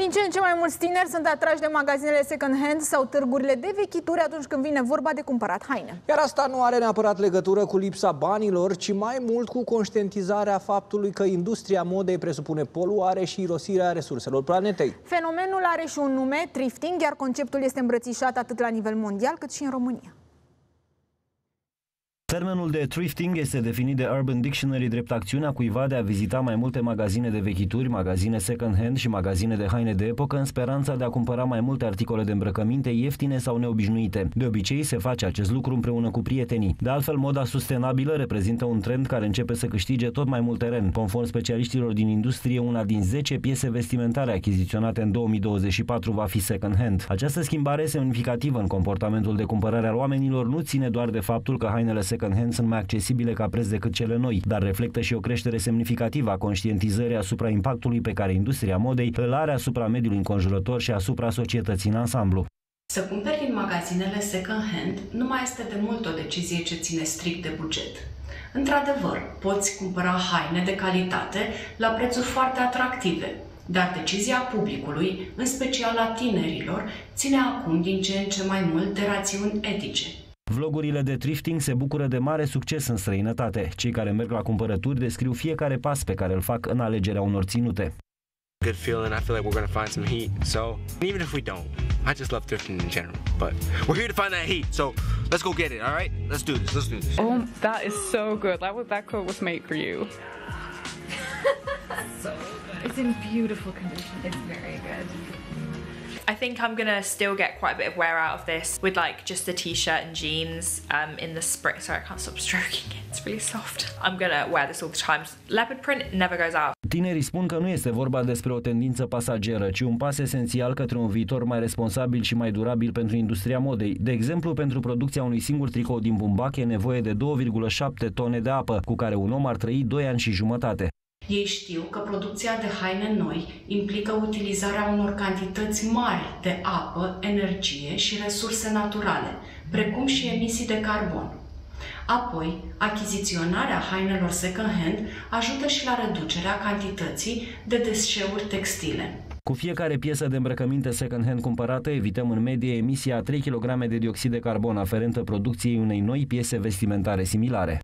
Din ce în ce mai mulți tineri sunt atrași de magazinele second-hand sau târgurile de vechituri atunci când vine vorba de cumpărat haine. Iar asta nu are neapărat legătură cu lipsa banilor, ci mai mult cu conștientizarea faptului că industria modei presupune poluare și irosirea resurselor planetei. Fenomenul are și un nume, thrifting, iar conceptul este îmbrățișat atât la nivel mondial cât și în România. Termenul de thrifting este definit de Urban Dictionary drept acțiunea cuiva de a vizita mai multe magazine de vechituri, magazine second-hand și magazine de haine de epocă în speranța de a cumpăra mai multe articole de îmbrăcăminte ieftine sau neobișnuite. De obicei se face acest lucru împreună cu prietenii. De altfel, moda sustenabilă reprezintă un trend care începe să câștige tot mai mult teren. Conform specialiștilor din industrie, una din 10 piese vestimentare achiziționate în 2024 va fi second-hand. Această schimbare semnificativă în comportamentul de cumpărare al oamenilor nu ține doar de faptul că hainele second second-hand sunt mai accesibile ca preț decât cele noi, dar reflectă și o creștere semnificativă a conștientizării asupra impactului pe care industria modei îl are asupra mediului înconjurător și asupra societății în ansamblu. Să cumperi din magazinele second-hand nu mai este de mult o decizie ce ține strict de buget. Într-adevăr, poți cumpăra haine de calitate la prețuri foarte atractive, dar decizia publicului, în special a tinerilor, ține acum din ce în ce mai mult de rațiuni etice. Vlogurile de thrifting se bucură de mare succes în străinătate. Cei care merg la cumpărături descriu fiecare pas pe care îl fac în alegerea unor ținute. Good feeling. I feel like we're gonna find some heat. So even if we don't, I just love thrifting in general. But we're here to find that heat. So let's go get it. All right? Let's do this. Let's do this. Oh, that is so good. That that coat was made for you. So good. It's in beautiful condition. It's very good. I think I'm gonna still get quite a bit of wear out of this with like just a t-shirt and jeans um, in the spring. Sorry, I can't stop stroking it. It's really soft. I'm gonna wear this all the time. Leopard print never goes out. Tinerii spun că nu este vorba despre o tendință pasageră, ci un pas esențial către un viitor mai responsabil și mai durabil pentru industria modei. De exemplu, pentru producția unui singur tricou din bumbac e nevoie de 2,7 tone de apă, cu care un om ar trăi 2 ani și jumătate. Ei știu că producția de haine noi implică utilizarea unor cantități mari de apă, energie și resurse naturale, precum și emisii de carbon. Apoi, achiziționarea hainelor second-hand ajută și la reducerea cantității de deșeuri textile. Cu fiecare piesă de îmbrăcăminte second-hand cumpărată, evităm în medie emisia a 3 kg de dioxid de carbon aferentă producției unei noi piese vestimentare similare.